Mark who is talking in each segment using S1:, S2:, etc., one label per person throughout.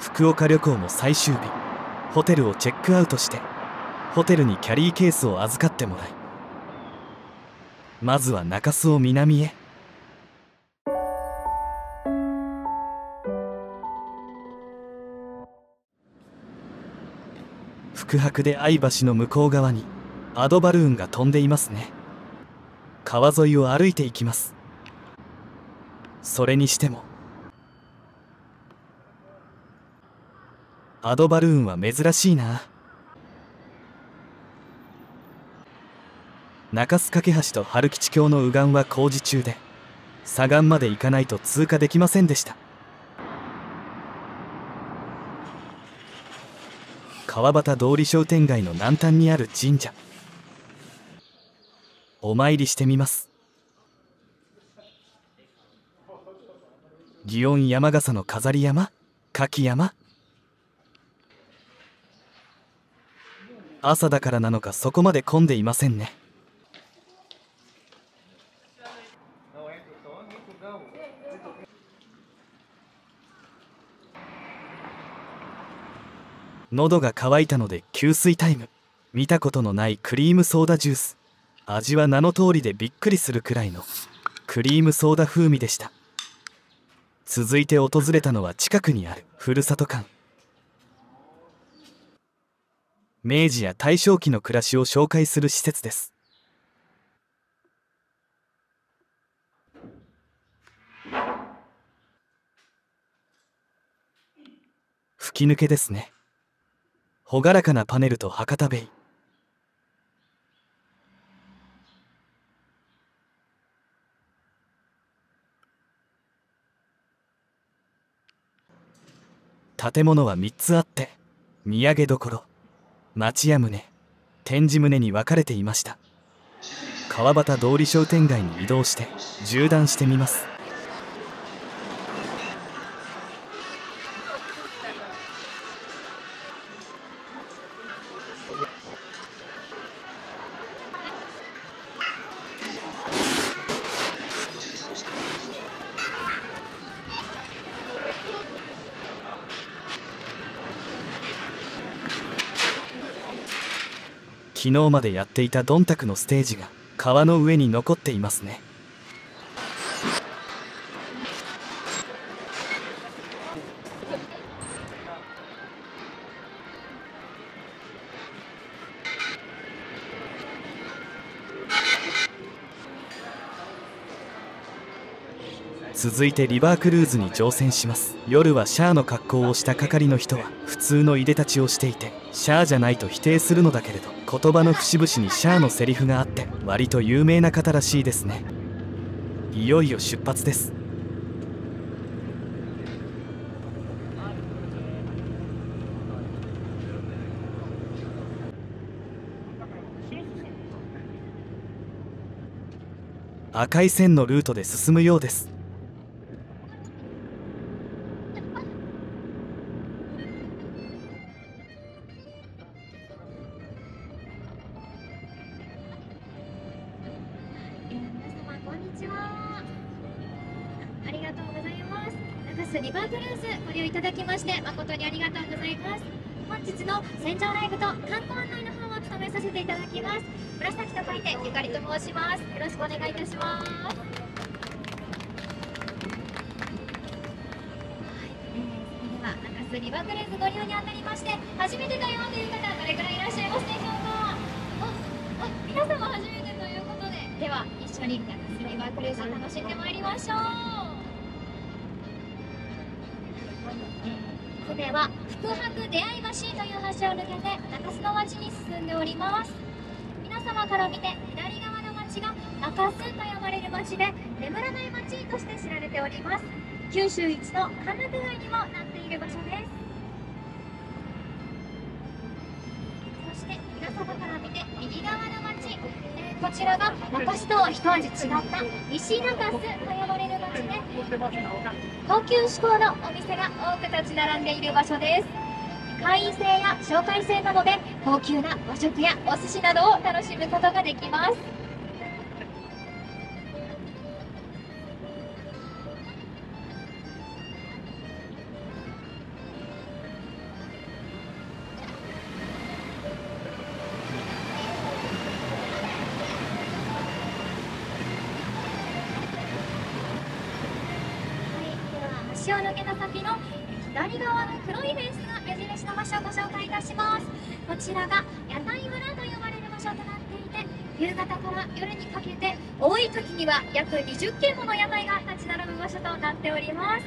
S1: 福岡旅行も最終日。ホテルをチェックアウトしてホテルにキャリーケースを預かってもらい。まずは中洲を南へ。福泊で相橋の向こう側にアドバルーンが飛んでいますね。川沿いを歩いていきます。それにしてもアドバルーンは珍しいな。中須架橋と春吉橋の右岸は工事中で左岸まで行かないと通過できませんでした。川端通り商店街の南端にある神社。お参りしてみます。祇園山笠の飾り山柿山朝だからなのかそこまで混んでいませんね。喉が渇いたので給水タイム。見たことのないクリームソーダジュース。味は名の通りでびっくりするくらいの。クリームソーダ風味でした。続いて訪れたのは近くにあるふるさと館。明治や大正期の暮らしを紹介する施設です。吹き抜けですね。朗らかなパネルと博多ベイ。建物は3つあって土産どころ。町屋棟展示棟に分かれていました。川端通り商店街に移動して縦断してみます。昨日までやっていたドンタクのステージが川の上に残っていますね。続いてリバークルーズに乗船します。夜はシャアの格好をした係の人は普通のいでたちをしていてシャアじゃないと否定するのだけれど。言葉の節々にシャアのセリフがあって割と有名な方らしいですね。いよいよ出発です。赤い線のルートで進むようです。
S2: それでは中洲リバークルーズご利用にあたりまして初めてだよという方どれくらいいらっしゃいますでしょうか。あ、皆様初めてということで、では一緒に中洲リバクルーズ楽しんでまいりましょう。船は福泊出会い橋という橋を抜けて中洲の町に進んでおります皆様から見て左側の町が中洲と呼ばれる町で眠らない町として知られております九州一の歓楽街にもなっている場所です。そして皆様から見て右側の町、えーこちらが中洲とは一味違った西中洲と呼ばれる町で高級志向のお店が多く立ち並んでいる場所です。会員制や紹介制などで高級な和食やお寿司などを楽しむことができます。を抜けた先の左側の黒いフェンスが矢印の場所をご紹介いたします。こちらが屋台村と呼ばれる場所となっていて夕方から夜にかけて多い時には約20軒もの屋台が立ち並ぶ場所となっております。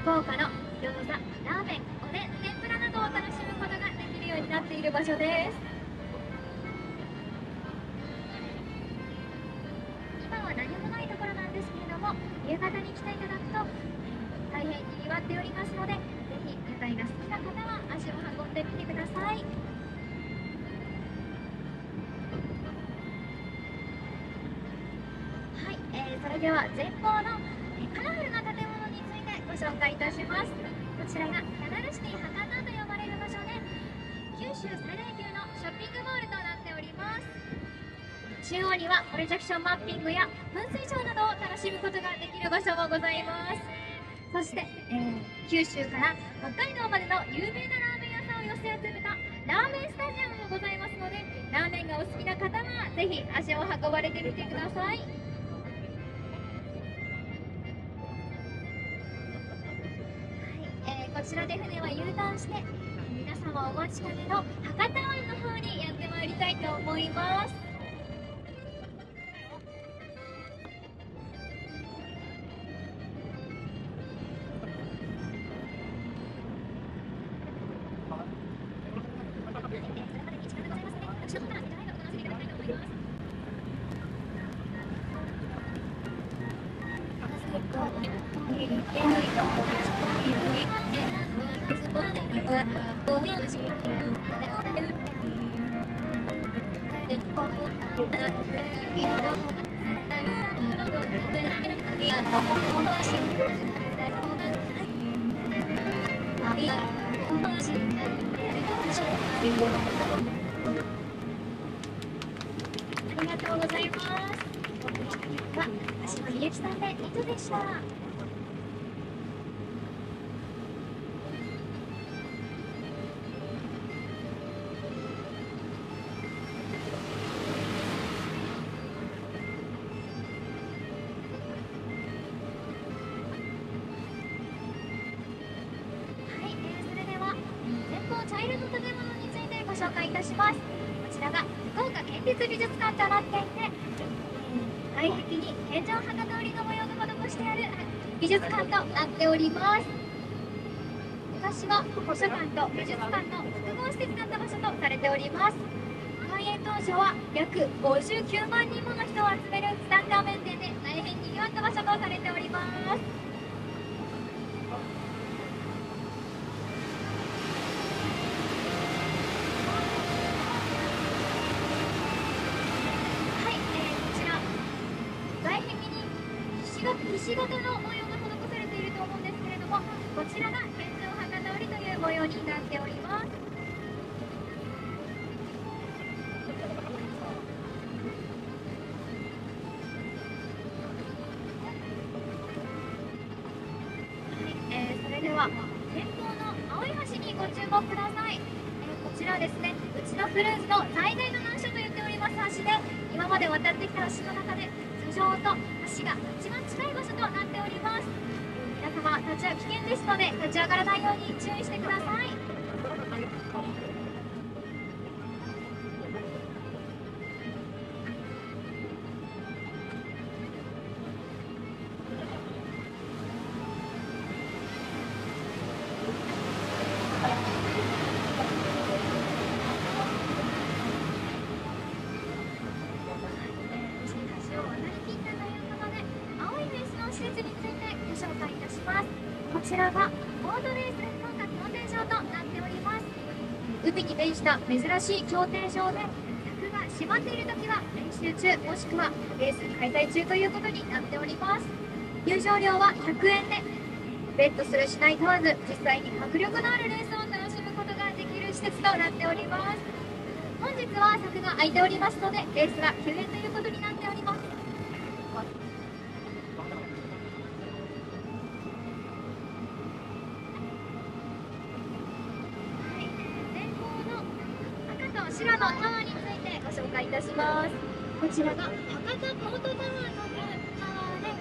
S2: 福岡の餃子ラーメンおでん天ぷらなどを楽しむことができるようになっている場所です。夕方に来ていただくと大変にぎわっておりますのでぜひ屋台が好きな方は足を運んでみてください。はい、えーそれでは前方のカラフルな建物についてご紹介いたします。こちらがキャナルシティ博多と呼ばれる場所で九州最大級のショッピングモールとなっております。中央にはプロジェクションマッピングや噴水ショーなどを楽しむことができる場所もございます。そして、えー九州から北海道までの有名なラーメン屋さんを寄せ集めたラーメンスタジアムもございますのでラーメンがお好きな方はぜひ足を運ばれてみてください、えーこちらで船は U ターンして皆様お待ちかねの博多湾の方にやってまいりたいと思います。ありがとうございます。は、橋本ゆきさんで、以上でした。ます。こちらが福岡県立美術館となっていて外壁に天井博通りの模様が施してある美術館となっております。昔は図書館と美術館の複合施設だった場所とされております。開園当初は約59万人もの人を集めるツタンカーメン店で大変にぎわった場所とされております。ひし形ひし形の模様が施されていると思うんですけれどもこちらが天井博通りという模様になっております、それでは前方の青い橋にご注目ください、えーこちらですね。うちのクルーズの最大の難所と言っております橋で今まで渡ってきた橋の中と橋が一番近い場所となっております。皆様立ちは危険ですので立ち上がらないように注意してください。海に面した珍しい競艇場で客が閉まっている時は練習中もしくはレース開催中ということになっております。入場料は100円でベットするしない問わず実際に迫力のあるレースを楽しむことができる施設となっております。本日は柵が空いておりますのでレースが休園ということになって赤と白のタワーについてご紹介いたします。こちらが博多ポートタワーというタワーで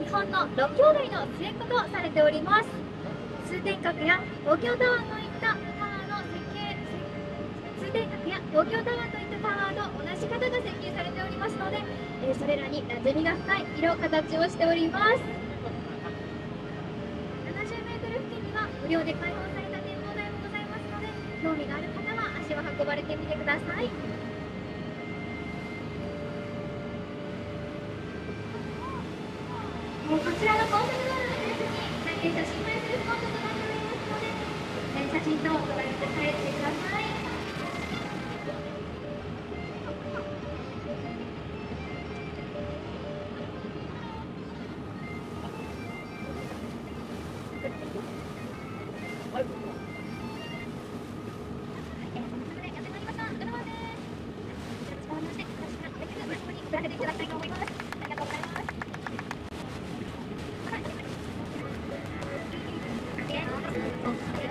S2: えー本の6兄弟の末っ子とされております。通天閣や東京タワーといったタワーの設計通天閣や東京タワーといったタワーと同じ方が設計されておりますので、えーそれらに馴染みが深い色形をしております。70m 付近には無料でばれてみてくださいこちらの高速道路のベースに写真映えするスポットとなっておりますので、写真とご覧くださいてくださ。いあ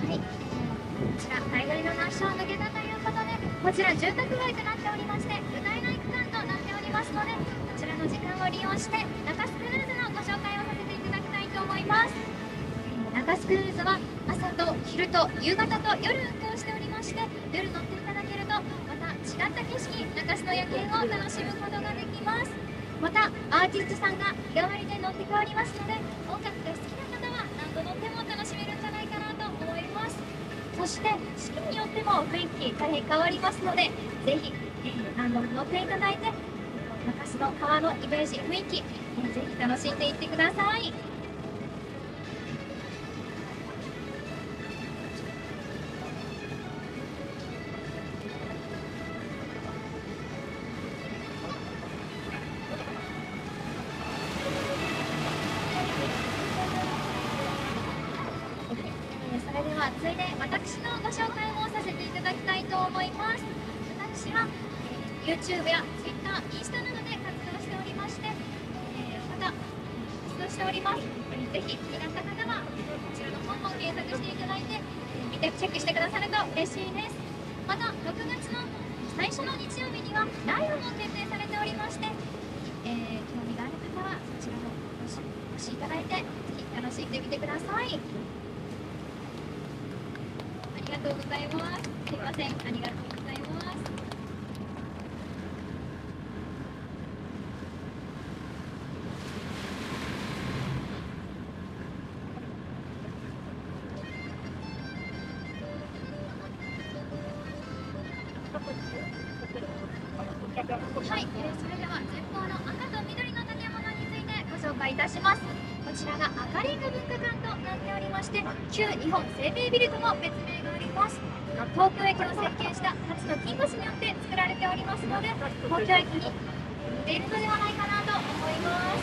S2: はい、こちら大概の難所を抜けたということで、こちら住宅街となっておりまして、歌えない区間となっておりますので、こちらの時間を利用して、中洲クルーズのご紹介をさせていただきたいと思います。中洲クルーズは朝と昼と夕方と夜運行しておりまして、夜乗っていただけると、また違った景色、中洲の夜景を楽しむことができます。また、アーティストさんが日替わりで乗って変わりますので、音楽が好きな方は何度乗っても楽しめるんじゃないかなと思います。そして四季によっても雰囲気大変変わりますのでぜひ、えー何度も乗っていただいて中洲の川のイメージ雰囲気、えーぜひ楽しんでいってください。思います。私は、え YouTube や Twitter、インスタなどで活動しておりまして、えーまた活動しております。ぜひ気になった方はこちらの本も検索していただいて見てチェックしてくださると嬉しいです。また6月の最初の日曜日にはライブも決定されておりまして、えー興味がある方はそちらもお越しいただいてぜひ楽しんでみてください。りがとうございます。すいません、ありがとうございます。はい、えーそれでは前方の赤と緑の建物についてご紹介いたします。こちらが赤レンガ文化館となっておりまして、旧日本生命ビルとも別名があります。東京駅を設計した初の金橋によって作られておりますので、東京駅に似ているのではないかなと思います。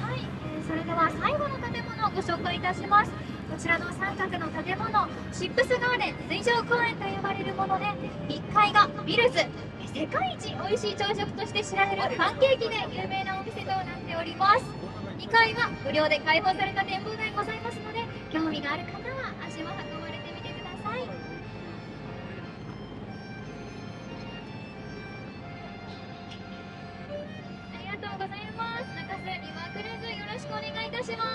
S2: はい、えーそれでは最後の建物をご紹介いたします。ちらの三角の建物シップスガーデン水上公園と呼ばれるもので1階がビルズ。世界一美味しい朝食として知られるパンケーキで有名なお店となっております。2階は無料で開放された展望台ございますので興味がある方は足を運ばれてみてください。ありがとうございます。中洲リバークルーズよろしくお願いいたします。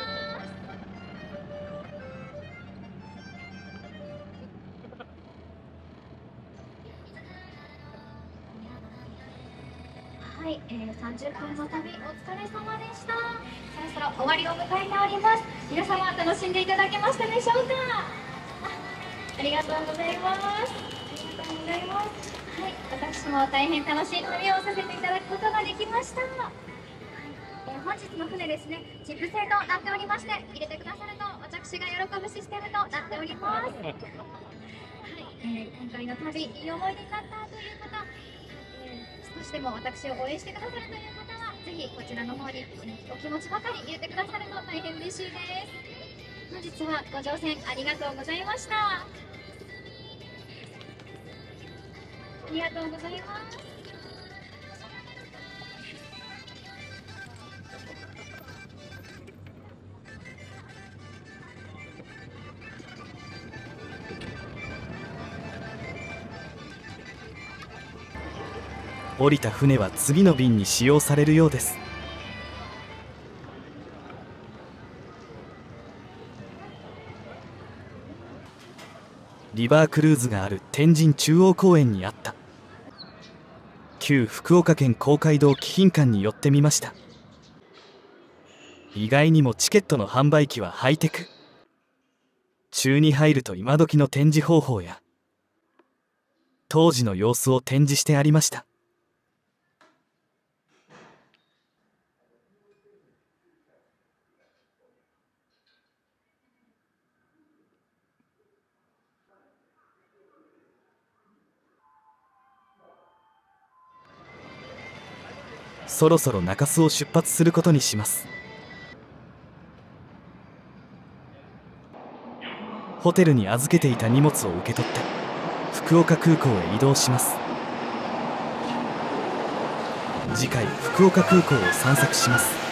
S2: はい、えー、30分の旅お疲れ様でした。そろそろ終わりを迎えております。皆様楽しんでいただけましたでしょうか？ありがとうございます。ありがとうございます。はい私も大変楽しい旅をさせていただくことができました。はいえー、本日の船ですね、チップ製となっておりまして、入れてくださると私が喜ぶシステムとなっております。はい、えー、今回の旅、いい思い出になったという方、少しでも私を応援してくださるという方はぜひこちらの方にお気持ちばかり言ってくださると大変嬉しいです本日はご乗船ありがとうございましたありがとうございます。
S1: 降りた船は次の便に使用されるようです。リバークルーズがある天神中央公園にあった。旧福岡県公会堂貴賓館に寄ってみました。意外にもチケットの販売機はハイテク。中に入ると今時の展示方法や当時の様子を展示してありました。そろそろ中洲を出発することにします。ホテルに預けていた荷物を受け取って福岡空港へ移動します。次回福岡空港を散策します。